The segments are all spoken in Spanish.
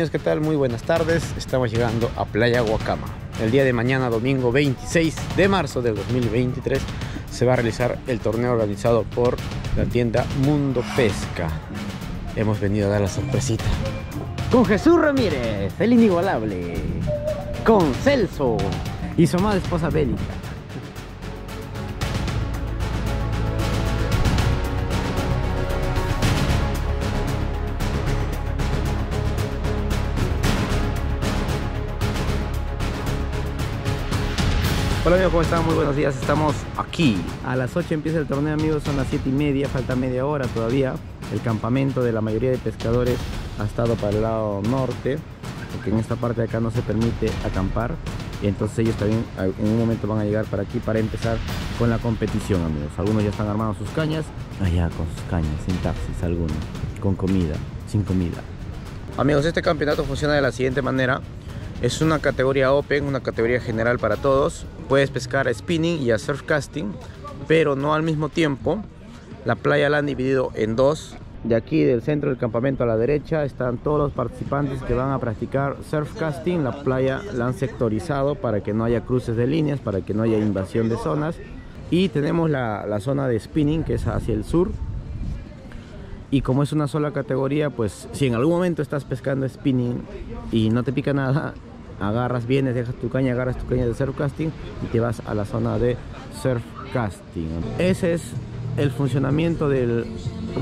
Amigos, ¿qué tal? Muy buenas tardes. Estamos llegando a Playa Guacama. El día de mañana, domingo 26 de marzo del 2023, se va a realizar el torneo organizado por la tienda Mundo Pesca. Hemos venido a dar la sorpresita. Con Jesús Ramírez, el inigualable. Con Celso y su amada esposa Bélica. Hola amigos, ¿cómo están? Muy buenos días, estamos aquí. A las 8 empieza el torneo amigos, son las 7 y media, falta media hora todavía. El campamento de la mayoría de pescadores ha estado para el lado norte, porque en esta parte de acá no se permite acampar. Y entonces ellos también en un momento van a llegar para aquí para empezar con la competición amigos. Algunos ya están armando sus cañas, allá con sus cañas, sin taxis algunos, con comida, sin comida. Amigos, este campeonato funciona de la siguiente manera. Es una categoría open, una categoría general para todos. Puedes pescar a spinning y a surf casting, pero no al mismo tiempo. La playa la han dividido en dos. De aquí del centro del campamento a la derecha están todos los participantes que van a practicar surf casting. La playa la han sectorizado para que no haya cruces de líneas, para que no haya invasión de zonas. Y tenemos la, la zona de spinning que es hacia el sur. Y como es una sola categoría, pues si en algún momento estás pescando spinning y no te pica nada, agarras, vienes, dejas tu caña, agarras tu caña de surf casting y te vas a la zona de surf casting. Ese es el funcionamiento del,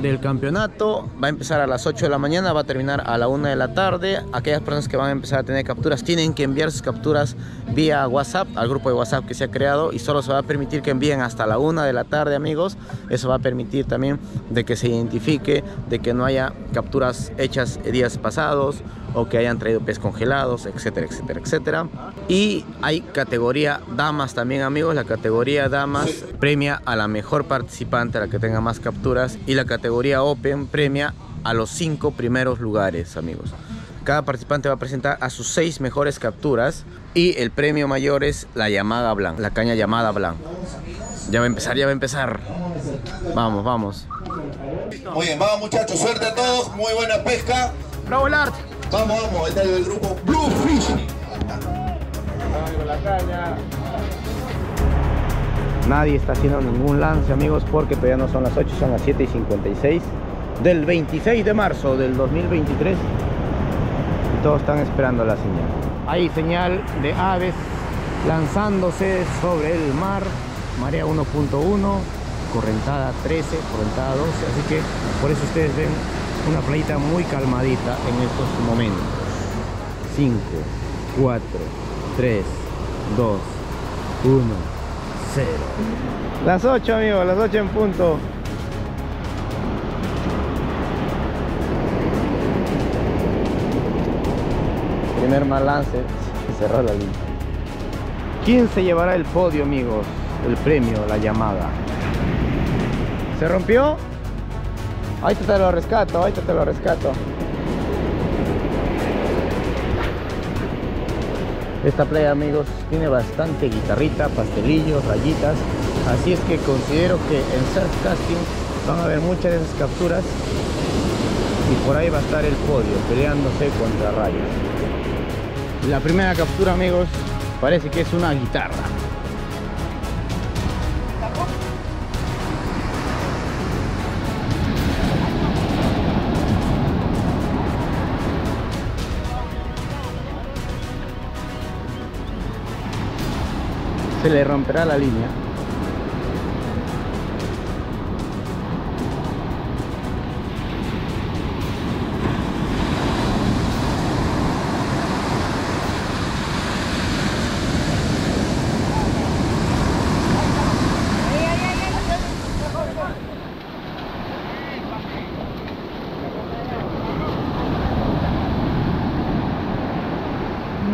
del, campeonato. Va a empezar a las 8 de la mañana, va a terminar a la 1 de la tarde. Aquellas personas que van a empezar a tener capturas tienen que enviar sus capturas vía WhatsApp al grupo de WhatsApp que se ha creado y solo se va a permitir que envíen hasta la 1 de la tarde, amigos. Eso va a permitir también de que se identifique, de que no haya capturas hechas días pasados o que hayan traído pez congelados, etcétera, etcétera, etcétera. Y hay categoría damas también, amigos. La categoría damas premia a la mejor participante, a la que tenga más capturas. Y la categoría open premia a los cinco primeros lugares, amigos. Cada participante va a presentar a sus seis mejores capturas. Y el premio mayor es la llamada blanca, la caña llamada blanca. Ya va a empezar, ya va a empezar. Vamos, vamos. Muy bien, vamos muchachos, suerte a todos, muy buena pesca. ¡Bravo el Vamos, vamos, está el grupo Bluefish. Nadie está haciendo ningún lance, amigos, porque todavía no son las 8, son las 7 y 56 del 26 de marzo del 2023. Y todos están esperando la señal. Hay señal de aves lanzándose sobre el mar. Marea 1.1, correntada 13, correntada 12. Así que por eso ustedes ven una playita muy calmadita en estos momentos. 5 4 3 2 1 0 las 8 amigos las 8 en punto. Primer mal lance cerró la línea. ¿quién se llevará el podio amigos? el premio, la llamada. ¿se rompió? Ahí te lo rescato, ahí te lo rescato. Esta playa, amigos, tiene bastante guitarrita, pastelillos, rayitas. Así es que considero que en surf casting van a haber muchas de esas capturas y por ahí va a estar el podio peleándose contra rayas. La primera captura, amigos, parece que es una guitarra. Se le romperá la línea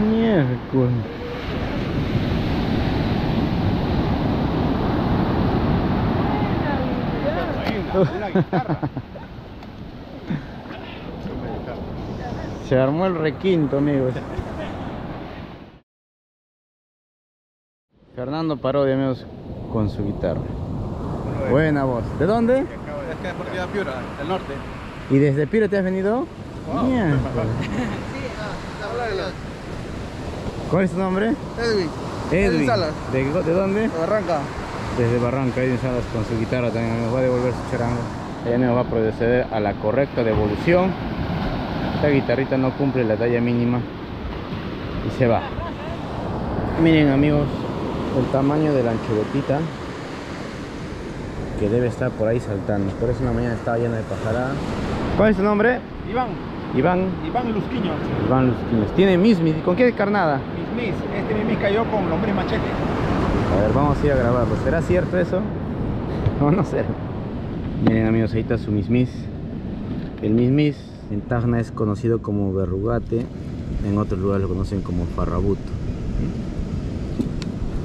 Miércoles. Una guitarra. Se armó el requinto, amigos. Fernando Parodia, amigos, con su guitarra. Buena voz. ¿De dónde? Es que Deportiva Piura, del norte. ¿Y desde Piura te has venido? Mierda. ¿Cuál es tu nombre? Edwin, Edwin. Salas. ¿De, de dónde? de Barranca. Desde Barranca, Salas con su guitarra también nos va a devolver su charango. Ella nos va a proceder a la correcta devolución. Esta guitarrita no cumple la talla mínima y se va. Miren amigos, el tamaño de la anchovetita que debe estar por ahí saltando. Por eso en la mañana estaba llena de pajarada. ¿Cuál es tu nombre? Iván, Iván. Iván Luzquiño. Iván Luzquines. Tiene mismi. ¿Con qué carnada? Mis mis, este mis cayó con lombriz machete. A ver, vamos a ir a grabarlo. ¿Será cierto eso? No, no será. Miren amigos, ahí está su mismis. El mismis en Tacna es conocido como verrugate. En otros lugares lo conocen como farrabuto.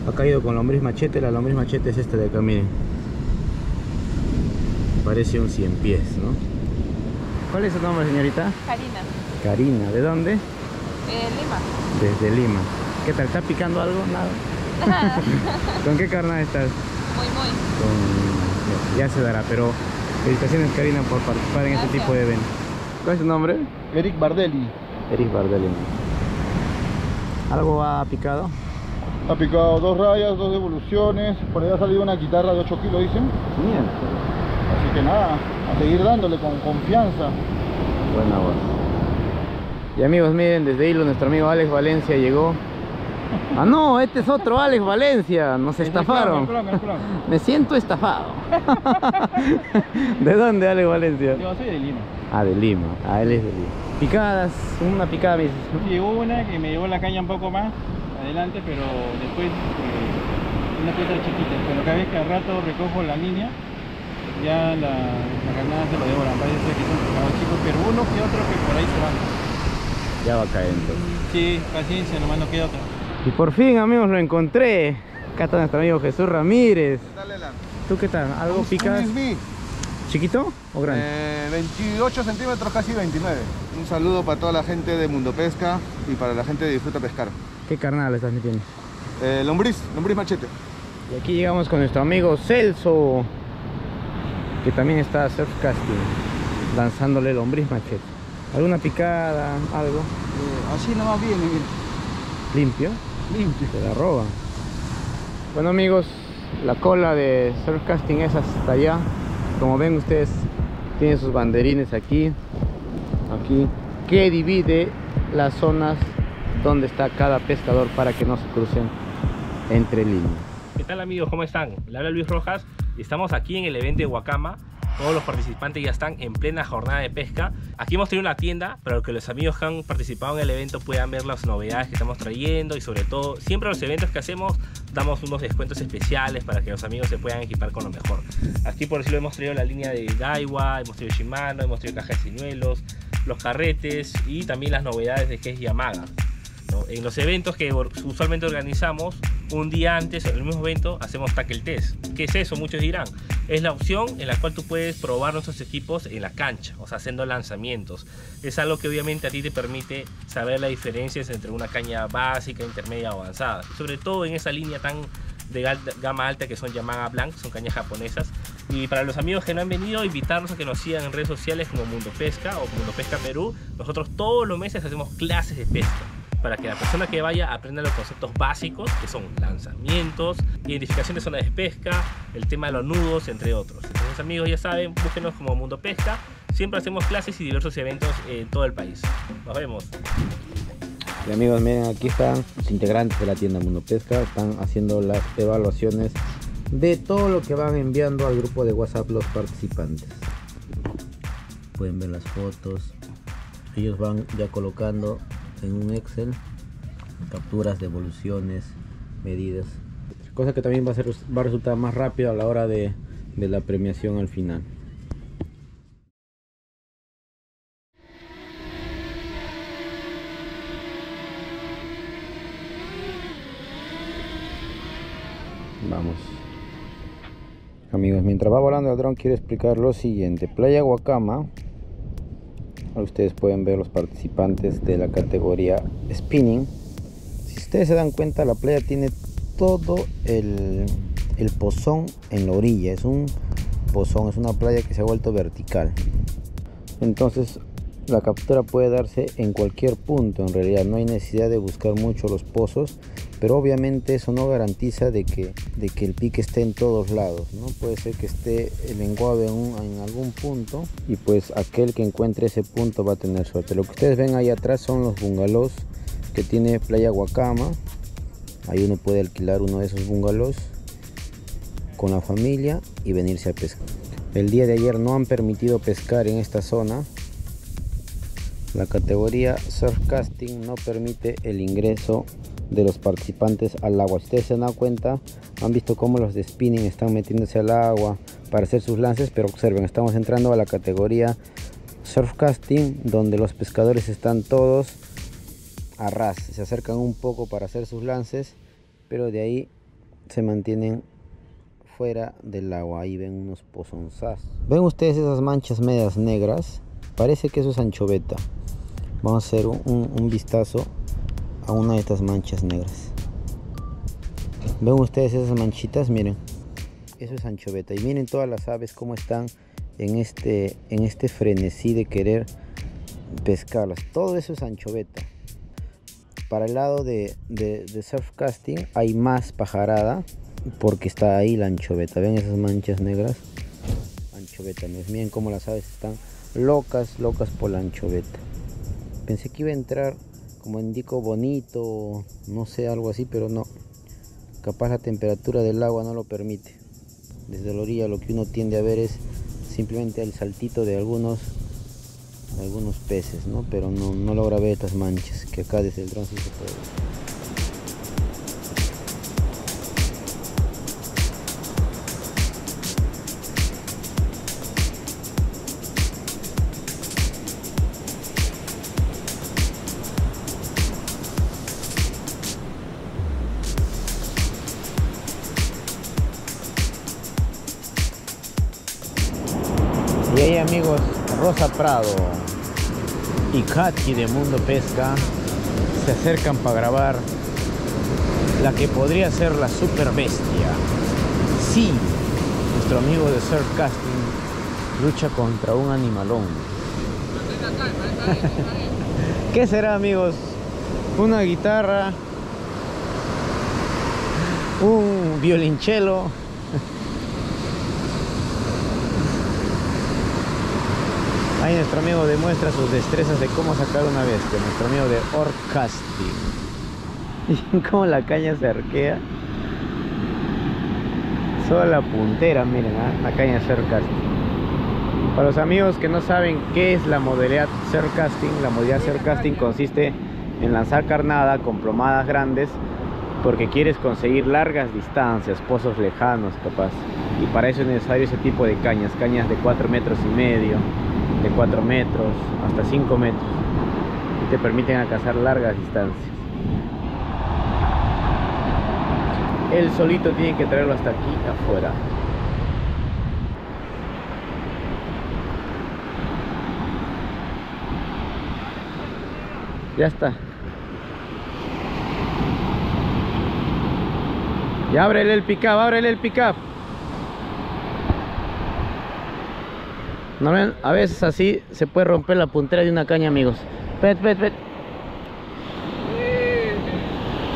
Ha caído con lombriz machete. La lombriz machete es esta de acá, miren. Parece un cien pies, ¿no? ¿Cuál es su nombre, señorita? Karina, Karina. ¿De dónde? eh, Lima. Desde Lima. ¿Qué tal? ¿Está picando algo? Nada. ¿Con qué carnada estás? Muy, muy. con- ya se dará, pero felicitaciones Karina por participar en este tipo de eventos. ¿Cuál es tu nombre? Eric Bardelli. Eric Bardelli. ¿Algo ha picado? Ha picado dos rayas, dos devoluciones. Por ahí ha salido una guitarra de 8 kilos, dicen. Mierda. Así que nada, a seguir dándole con confianza. Buena voz. Y amigos, miren, desde Hilo nuestro amigo Alex Valencia llegó. Ah, no, este es otro Alex Valencia. Nos estafaron. El clon, el clon. Me siento estafado. ¿De dónde Alex Valencia? Yo soy de Lima. Ah, de Lima. Ah, él es de Lima. Picadas, una picada me dices. Sí, una que me llevó la caña un poco más adelante, pero después eh, una piedra chiquita. Pero cada vez que al rato recojo la línea, ya la, la carnada se lo devoran. Parece que son pescados chicos, pero uno que otro que por ahí se van. Ya va entonces. Sí, paciencia, nomás no queda otra. Y por fin, amigos, lo encontré. Acá está nuestro amigo Jesús Ramírez. Dale la. ¿Tú qué tal? ¿Algo picas? ¿Chiquito o grande? Eh, 28 centímetros, casi 29. Un saludo para toda la gente de Mundo Pesca y para la gente de Disfruta Pescar. ¿Qué carnal estás metiendo? Eh, lombriz, lombriz machete. Y aquí llegamos con nuestro amigo Celso, que también está surfcasting, lanzándole lombriz machete. ¿Alguna picada? ¿Algo? así nomás viene, mira. ¿Limpio? Se la roba. Bueno amigos, la cola de surfcasting es hasta allá. Como ven ustedes, tiene sus banderines aquí, aquí, que divide las zonas donde está cada pescador para que no se crucen entre líneas. ¿Qué tal amigos? ¿Cómo están? Le habla Luis Rojas y estamos aquí en el evento de Huacama. Todos los participantes ya están en plena jornada de pesca. Aquí hemos tenido una tienda para que los amigos que han participado en el evento puedan ver las novedades que estamos trayendo y sobre todo, siempre los eventos que hacemos damos unos descuentos especiales para que los amigos se puedan equipar con lo mejor. Aquí por decirlo hemos traído la línea de Daiwa, hemos traído Shimano, hemos traído caja de señuelos, los carretes y también las novedades de que es Yamaha. ¿No? En los eventos que usualmente organizamos, un día antes, en el mismo evento, hacemos tackle test. ¿Qué es eso? Muchos dirán. Es la opción en la cual tú puedes probar nuestros equipos en la cancha, o sea, haciendo lanzamientos. Es algo que obviamente a ti te permite saber las diferencias entre una caña básica, intermedia o avanzada. Sobre todo en esa línea tan de gama alta que son Yamaha Blanc, son cañas japonesas. Y para los amigos que no han venido, invitarlos a que nos sigan en redes sociales como Mundo Pesca o Mundo Pesca Perú. Nosotros todos los meses hacemos clases de pesca para que la persona que vaya aprenda los conceptos básicos, que son lanzamientos, identificación de zonas de pesca, el tema de los nudos, entre otros. Entonces amigos ya saben, búsquenos como Mundo Pesca. Siempre hacemos clases y diversos eventos en todo el país. Nos vemos. Y amigos, miren, aquí están los integrantes de la tienda Mundo Pesca, están haciendo las evaluaciones de todo lo que van enviando al grupo de WhatsApp los participantes. Pueden ver las fotos. Ellos van ya colocando en un Excel capturas, devoluciones, medidas. Cosa que también va a, resultar más rápido a la hora de, de la premiación al final. Vamos. Amigos, mientras va volando el dron quiero explicar lo siguiente. Playa Guacama. Ustedes pueden ver los participantes de la categoría spinning. Si ustedes se dan cuenta, la playa tiene todo el, el pozón en la orilla. Es un pozón, es una playa que se ha vuelto vertical. Entonces, la captura puede darse en cualquier punto en realidad no hay necesidad de buscar mucho los pozos pero obviamente eso no garantiza de que, de que el pique esté en todos lados no puede ser que esté el enguave en, en algún punto y pues aquel que encuentre ese punto va a tener suerte. Lo que ustedes ven ahí atrás son los bungalows que tiene playa Guacama. Ahí uno puede alquilar uno de esos bungalows con la familia y venirse a pescar. El día de ayer no han permitido pescar en esta zona la categoría Surfcasting no permite el ingreso de los participantes al agua. Ustedes se han dado cuenta, han visto cómo los de spinning están metiéndose al agua para hacer sus lances, pero observen, estamos entrando a la categoría Surfcasting, donde los pescadores están todos a ras, se acercan un poco para hacer sus lances, pero de ahí se mantienen fuera del agua. Ahí ven unos pozonzas. ¿Ven ustedes esas manchas medias negras? Parece que eso es anchoveta. Vamos a hacer un, vistazo a una de estas manchas negras. ¿Ven ustedes esas manchitas? Miren. Eso es anchoveta. Y miren todas las aves cómo están en este, en este frenesí de querer pescarlas. Todo eso es anchoveta. Para el lado de, de, de surf casting hay más pajarada porque está ahí la anchoveta. ¿Ven esas manchas negras? Anchoveta. Miren cómo las aves están locas, locas por la anchoveta. Pensé que iba a entrar como indico bonito, no sé, algo así, pero no. Capaz la temperatura del agua no lo permite. Desde la orilla lo que uno tiende a ver es simplemente el saltito de algunos algunos peces, ¿no? Pero no, no logra ver estas manchas que acá desde el dron sí se puede ver. Prado y Katy de Mundo Pesca se acercan para grabar la que podría ser la super bestia. Sí, nuestro amigo de Surfcasting lucha contra un animalón. ¿Qué será amigos? Una guitarra, un violinchelo. Nuestro amigo demuestra sus destrezas de cómo sacar una bestia, nuestro amigo de Orcasting. Y cómo la caña se arquea. Solo la puntera, miren, ¿ah? la caña Surfcasting. Para los amigos que no saben qué es la modalidad Surfcasting, la modalidad Surfcasting consiste en lanzar carnada con plomadas grandes porque quieres conseguir largas distancias, pozos lejanos capaz. Y para eso es necesario ese tipo de cañas, cañas de 4 metros y medio, de 4 metros, hasta 5 metros. Y te permiten alcanzar largas distancias. Él solito tiene que traerlo hasta aquí afuera. Ya está. Ya ábrele el pick-up, ábrele el pick-up. ¿No ven? A veces así se puede romper la puntera de una caña, amigos. Pet, pet, pet.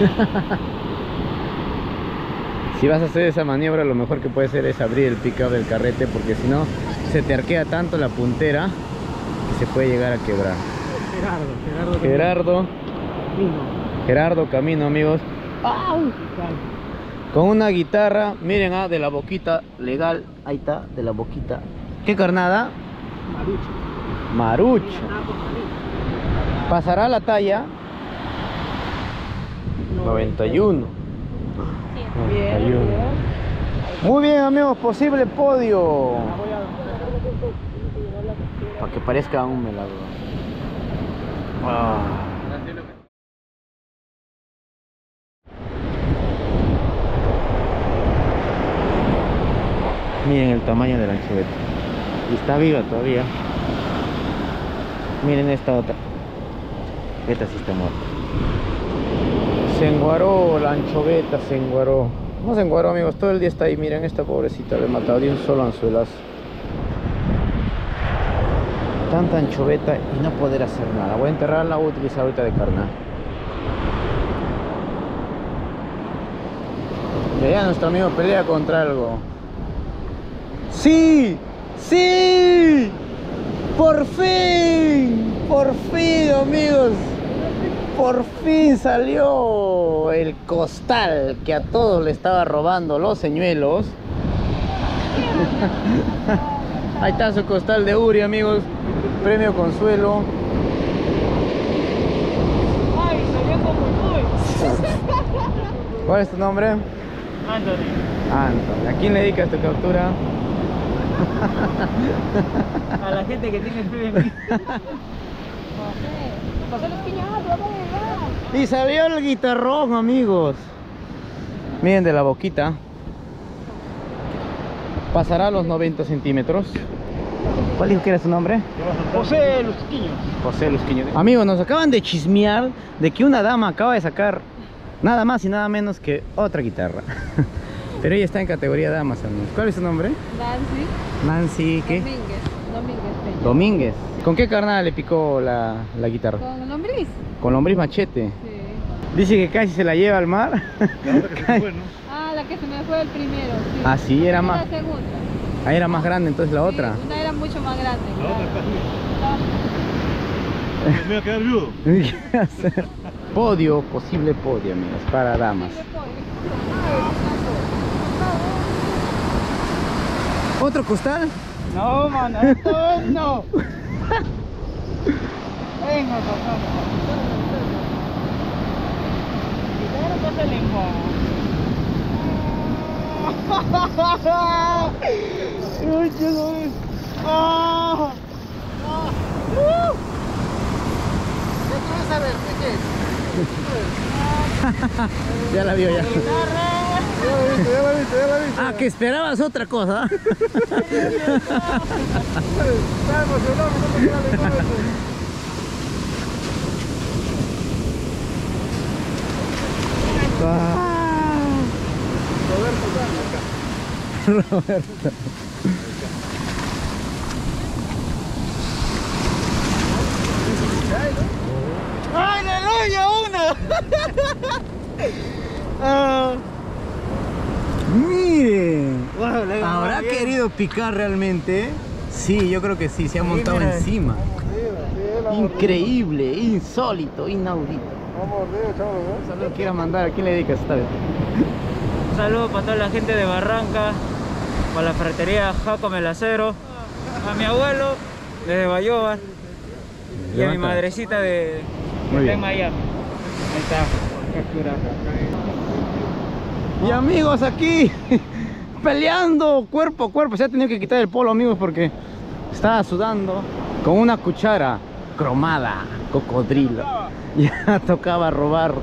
si vas a hacer esa maniobra, lo mejor que puede hacer es abrir el pick-up del carrete, porque si no, se te arquea tanto la puntera que se puede llegar a quebrar. Gerardo, Gerardo. Gerardo, Camino. Gerardo Camino, amigos. Con una guitarra, miren, ah, de la boquita legal. Ahí está, de la boquita. ¿Qué carnada? Marucho. Marucho. Pasará la talla 91. 91. Muy bien, amigos, posible podio. Para que parezca un melado. Ah. Miren el tamaño de la anchoveta. Está viva todavía. Miren esta otra. Esta sí está muerta. Se enguaró la anchoveta, se enguaró. No se enguaró amigos, todo el día está ahí. Miren esta pobrecita, le he matado de un solo anzuelazo. tanta anchoveta y no poder hacer nada. Voy a enterrarla, voy a utilizar ahorita de carnal. Y allá nuestro amigo pelea contra algo. ¡Sí! ¡Sí! ¡Por fin! ¡Por fin, amigos! Por fin salió el costal que a todos le estaba robando los señuelos. Ahí está su costal de Uri, amigos. Premio Consuelo. Ay, salió como ¿Cuál es tu nombre? Anthony. Anton. ¿A quién le dedicas tu captura? A la gente que tiene fe en mí. Pasó los piñatos, vamos a Y salió el guitarrón, amigos. Miren de la boquita. Pasará a los 90 centímetros. ¿Cuál dijo que era su nombre? José Lusquiño. José Lusquiño. Amigos, nos acaban de chismear de que una dama acaba de sacar nada más y nada menos que otra guitarra. Pero ella está en categoría damas, amigos. ¿Cuál es su nombre? Nancy Nancy, ¿qué? Domínguez. Domínguez Peña. Domínguez. ¿Con qué carnal le picó la, la guitarra? Con lombriz. Con lombriz machete. Sí. Dice que casi se la lleva al mar. Ah, la que se me fue el primero. Sí. Ah, sí, era más. La segunda. Ahí era más grande entonces la Sí, otra. una era mucho más grande. Me voy a quedar viudo. Podio, posible podio, amigos, para damas. ¿Otro costal? No, mano, esto no. Venga. Ah. Ya la vio ya. Ya lo he visto, ya lo he visto, ya lo he visto. Ah, que esperabas otra cosa. Está emocionado, no eso. Roberto, acá. ¡Ay, aleluya, una! Ah. Miren. Wow, ¿Habrá bien. querido picar realmente? Sí, yo creo que sí, se ha montado mira. encima. Increíble, insólito, inaudito. ¿no? Saludos quieras mandar, ¿a quién le dedicas esta vez? Un saludo para toda la gente de Barranca, para la ferretería Jaco Melacero, a mi abuelo desde Bayoba y a mi madrecita de, Muy de bien. Miami. Ahí está, captura. Y amigos, aquí peleando cuerpo a cuerpo. Se ha tenido que quitar el polo, amigos, porque estaba sudando con una cuchara cromada, cocodrilo. Ya tocaba robar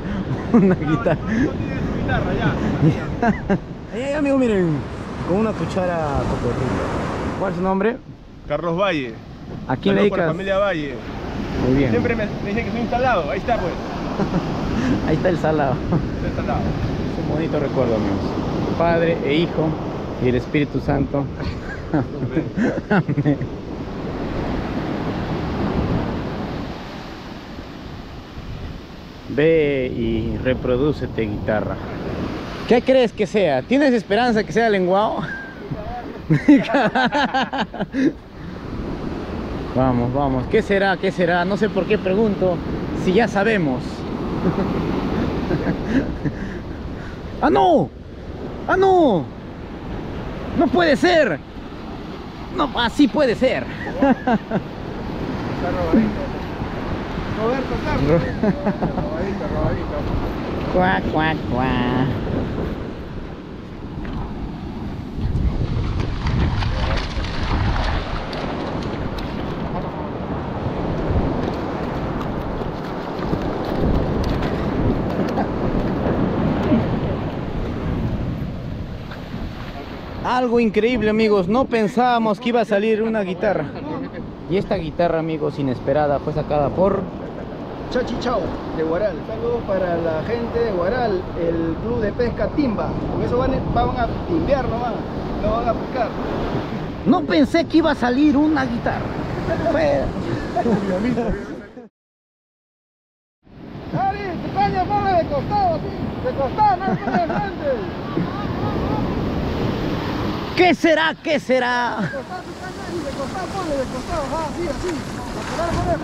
una guitarra. Ahí, amigos, miren, con una cuchara cocodrilo. ¿Cuál es su nombre? Carlos Valle. ¿A quién le dedicas? la familia Valle. Muy bien. Siempre me, me dicen que soy instalado. Ahí está, pues. Ahí está el salado. Estoy instalado. Es un bonito recuerdo, amigos. Padre e Hijo y el Espíritu Santo. Amén. Ve y reproducete guitarra. ¿Qué crees que sea? ¿Tienes esperanza que sea lenguado? vamos, vamos. ¿Qué será? ¿Qué será? No sé por qué pregunto si ya sabemos. ¡Ah, no! ¡Ah, no! ¡No puede ser! No, así puede ser. Está robadito. Roberto, Carlos. Robadito, robadito. Cuac, cuac, cuac. Algo increíble amigos, no pensábamos que iba a salir una guitarra. Y esta guitarra amigos inesperada fue sacada por Chachi Chao de Guaral. Saludos para la gente de Guaral, el club de pesca Timba. Con eso van, van a timbear nomás, no van a pescar. No pensé que iba a salir una guitarra. Fuera. Ari, de costado. De costado, no de frente. ¿Qué será? ¿Qué será? De costado de costado ponle de costado. Así, así. Ponle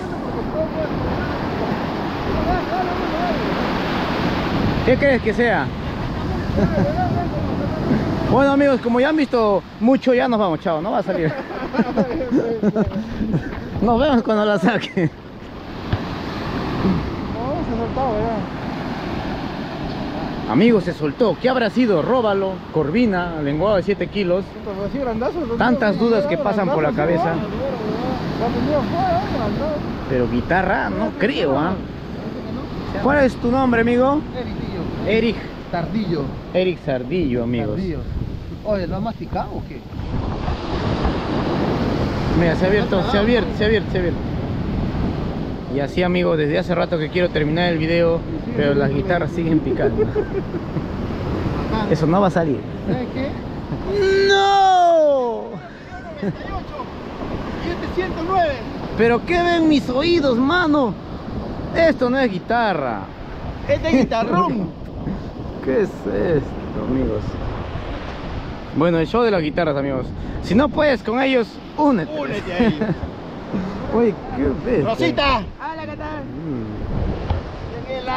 ¿Qué crees que sea? Bueno amigos, como ya han visto mucho, ya nos vamos, chao, no va a salir. Nos vemos cuando la saque. No, se soltaba ya. Amigos, se soltó. ¿Qué habrá sido? Róbalo, corvina, lenguado de 7 kilos. Tantas dudas que pasan por la cabeza. Pero guitarra, no creo, ¿ah? ¿Cuál es tu nombre, amigo? Eric, Eric. Tardillo. Eric Sardillo, amigos. Oye, ¿lo has masticado o qué? Mira, se ha abierto, se ha abierto, se ha abierto, se ha abierto. Y así, amigos, desde hace rato que quiero terminar el video, pero las guitarras siguen picando. Eso no va a salir. ¿Sabes qué? ¡No! 709. ¿Pero qué ven mis oídos, mano? Esto no es guitarra. Este es guitarrón. ¿Qué es esto, amigos? Bueno, el show de las guitarras, amigos. Si no puedes con ellos, únete. Únete a ellos. Uy, qué bestia. Rosita. Hola, ¿qué tal? Mm.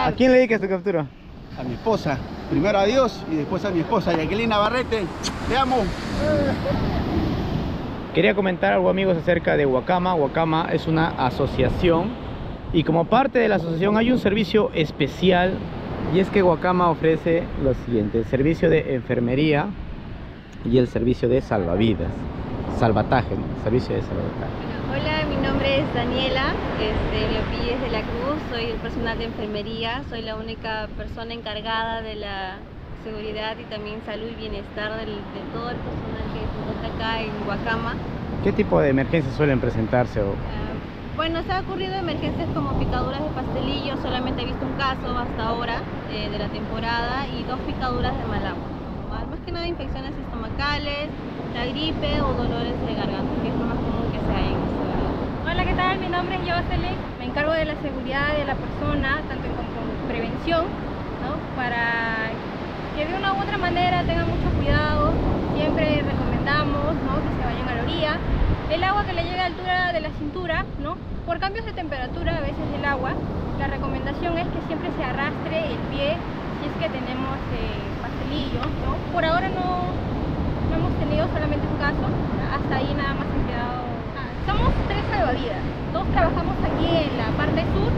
¿A quién le dedicas tu captura? A mi esposa. Primero a Dios y después a mi esposa, Jacqueline Navarrete. Te amo. Quería comentar algo amigos acerca de Wakama. Wakama es una asociación y como parte de la asociación hay un servicio especial y es que Wakama ofrece lo siguiente, el servicio de enfermería y el servicio de salvavidas, salvataje, ¿no? servicio de salvataje. Nombre es Daniela, este, Leopilles de la Cruz, soy el personal de enfermería, soy la única persona encargada de la seguridad y también salud y bienestar del- de todo el personal que se encuentra acá en Huacama. ¿Qué tipo de emergencias suelen presentarse? o- Ah, bueno, se ha ocurrido emergencias como picaduras de pastelillo, solamente he visto un caso hasta ahora eh, de la temporada y dos picaduras de malambo. Más más que nada infecciones estomacales, la gripe o dolores de garganta, que es lo más común que se hay en esta edad. Hola, ¿qué tal? Mi nombre es Jocelyn. Me encargo de la seguridad de la persona, tanto como prevención. Para que de una u otra manera tengan mucho cuidado. Siempre recomendamos. Que se vayan a la orilla. El agua que le llegue a altura de la cintura. Por cambios de temperatura a veces del agua, la recomendación es que siempre se arrastre el pie si es que tenemos eh, ¿no? Por ahora no, no hemos tenido solamente un caso, hasta ahí nada más han quedado. Somos tres salvavidas, dos trabajamos aquí en la parte sur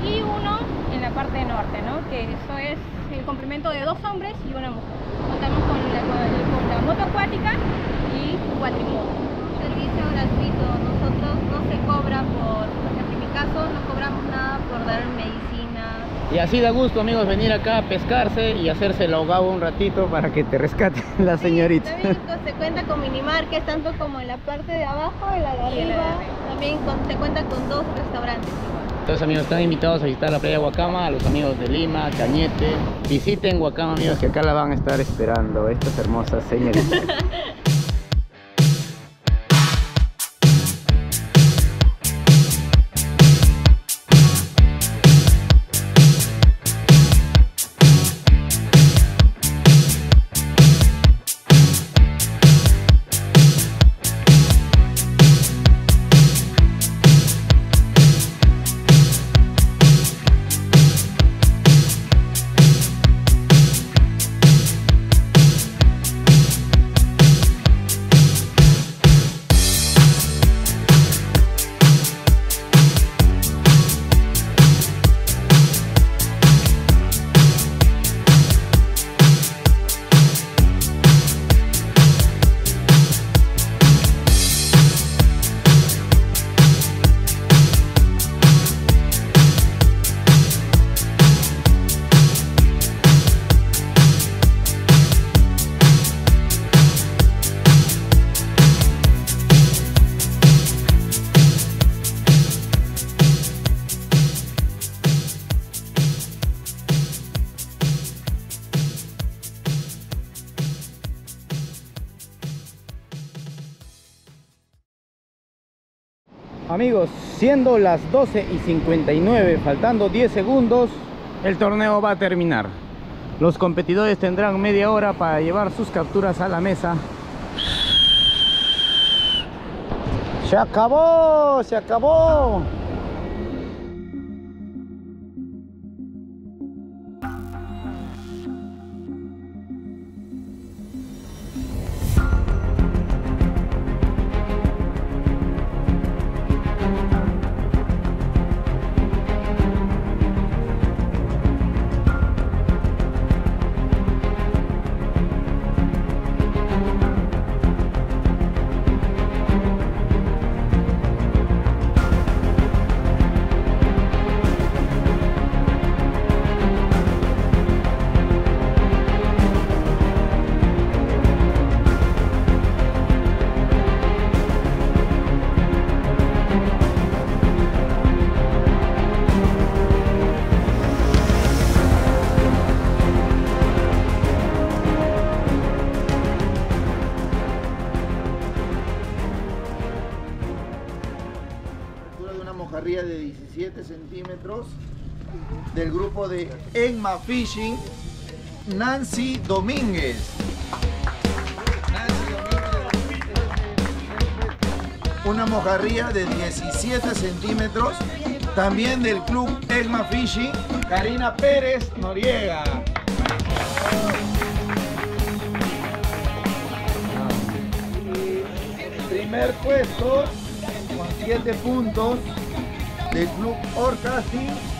y uno en la parte norte, ¿no? Que eso es el complemento de dos hombres y una mujer. Contamos con la, con la moto acuática y cuatrimoto. servicio gratuito. Nosotros no se cobra por, por ejemplo, en mi caso, no cobramos nada por dar medicina. Y así da gusto amigos venir acá a pescarse y hacerse el ahogado un ratito para que te rescate la señorita. También pues, se cuenta con minimarket, tanto como en la parte de abajo y la de arriba. También con- se cuenta con dos restaurantes igual. Entonces amigos, están invitados a visitar la playa Huacama, a los amigos de Lima, Cañete. Visiten Huacama amigos que acá la van a estar esperando, estas hermosas señoritas. Amigos, siendo las 12 y 59, faltando 10 segundos, el torneo va a terminar. Los competidores tendrán media hora para llevar sus capturas a la mesa. Se acabó, se acabó. De Fishing, Nancy Domínguez. Nancy Domínguez. Una mojarría de 17 centímetros, también del club Enma Fishing, Karina Pérez Noriega. Primer puesto con 7 puntos del club Orcasting,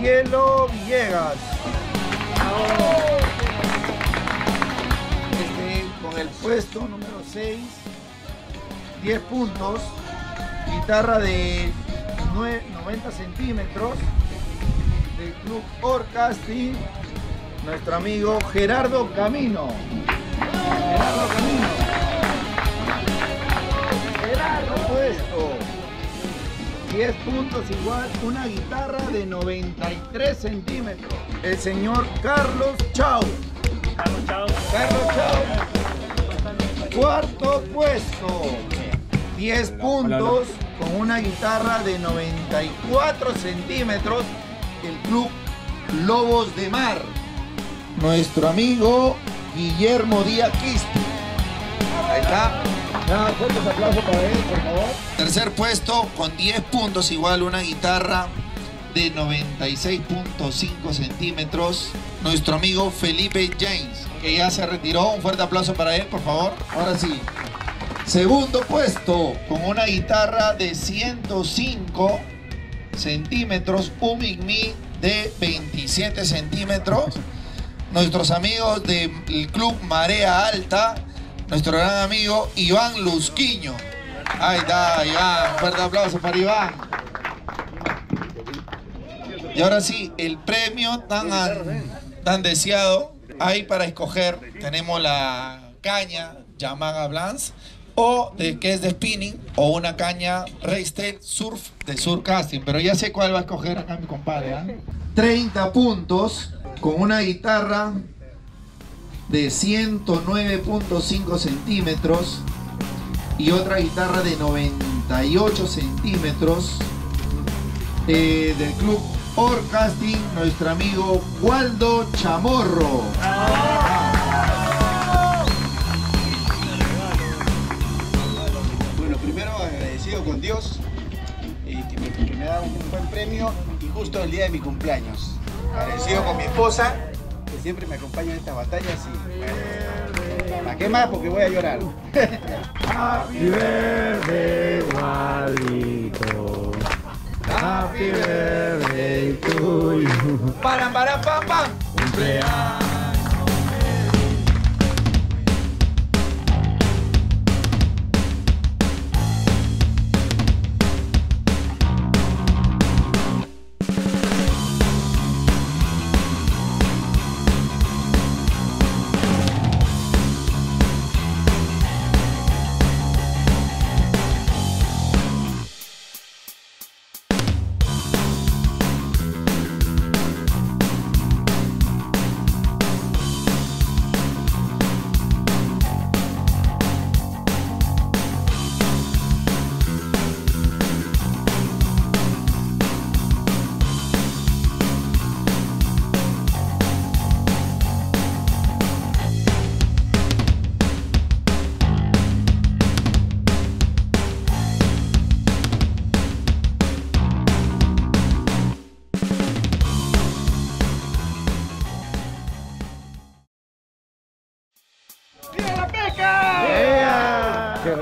Cielo Villegas. Este, con el puesto número 6, 10 puntos, guitarra de nue- 90 centímetros del club Orcasting, nuestro amigo Gerardo Camino. Gerardo Camino. Gerardo puesto. 10 puntos igual, una guitarra de 93 centímetros. El señor Carlos Chau. Carlos, chao. Carlos Chau. Cuarto puesto. 10 puntos con una guitarra de 94 centímetros. El club Lobos de Mar. Nuestro amigo Guillermo Díaz Quispe. Ahí está. Favor. Tercer puesto con 10 puntos, igual una guitarra de 96.5 centímetros. Nuestro amigo Felipe James, que ya se retiró. Un fuerte aplauso para él, por favor. Ahora sí. Segundo puesto con una guitarra de 105 centímetros, un Migmi de 27 centímetros. Nuestros amigos del club Marea Alta, nuestro gran amigo Iván Luzquiño. Ahí está, Iván. Fuerte aplauso para Iván. Y ahora sí, el premio tan, tan deseado. Hay para escoger, tenemos la caña Yamaha Blance o de que es de spinning o una caña Racetrail Surf de Surcasting. Pero ya sé cuál va a escoger acá mi compadre. ¿ah? 30 puntos con una guitarra de 109.5 centímetros y otra guitarra de 98 centímetros eh, del club Orcasting, nuestro amigo Waldo Chamorro. Bueno, primero agradecido con Dios eh, que, me, que me da un buen premio y justo el día de mi cumpleaños. Agradecido con mi esposa, que siempre me acompaña en estas batallas y ¿para qué más? Porque voy a llorar. Happy birthday, Walito. Happy birthday to you. ¡Param, param, pam, pam! Cumpleaños.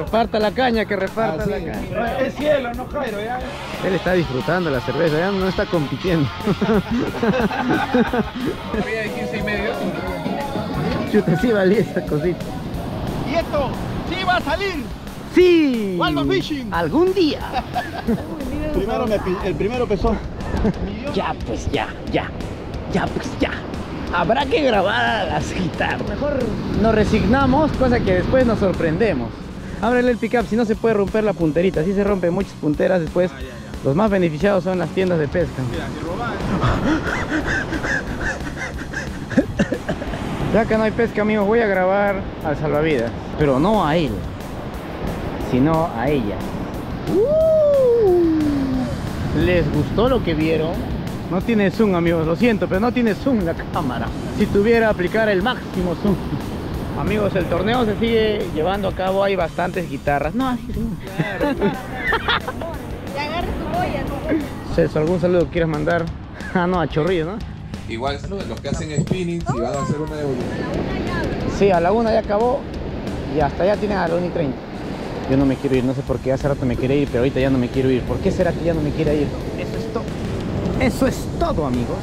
Reparta la caña, que reparta Ah, sí. la caña. Es cielo, no Jairo, ya. Él está disfrutando la cerveza, ya no está compitiendo. Todavía de 15 y medio. Chuta, sí valía esta cosita. Y esto sí va a salir. ¡Sí! Waldo Fishing. ¡Algún día! Primero me el primero pesó. Ya, pues ya, ya. Ya, pues ya. Habrá que grabar a las guitarras. Mejor nos resignamos, cosa que después nos sorprendemos. Ábrele el pickup, si no se puede romper la punterita. Si se rompen muchas punteras, después los más beneficiados son las tiendas de pesca. Ya que no hay pesca, amigos, voy a grabar al salvavidas. Pero no a él, sino a ella. ¿Les gustó lo que vieron? No tiene zoom, amigos, lo siento, pero no tiene zoom la cámara. Si tuviera aplicar el máximo zoom. Amigos, el torneo se sigue llevando a cabo, hay bastantes guitarras. No, así sí. Boya, ¿no? Celso, ¿algún saludo que quieras mandar? Ah, no, a Chorrillo, ¿no? Igual los que hacen spinning, si van a hacer una devolución. Sí, a la una ya acabó y hasta ya tienen a la 1 y 30. Yo no me quiero ir, no sé por qué hace rato me quería ir, pero ahorita ya no me quiero ir. ¿Por qué será que ya no me quiera ir? Eso es todo. Eso es todo, amigos.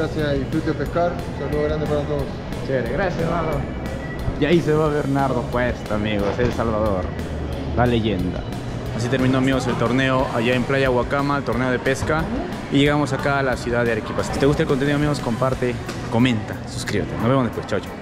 Suscríbase a Disfrute Pescar. Un saludo grande para todos. Chévere, gracias, Nardo. Y ahí se va Bernardo Cuesta, amigos, El Salvador, la leyenda. Así terminó, amigos, el torneo allá en Playa Huacama, el torneo de pesca. Y llegamos acá a la ciudad de Arequipa. Si te gusta el contenido, amigos, comparte, comenta, suscríbete. Nos vemos después. Chao, chao.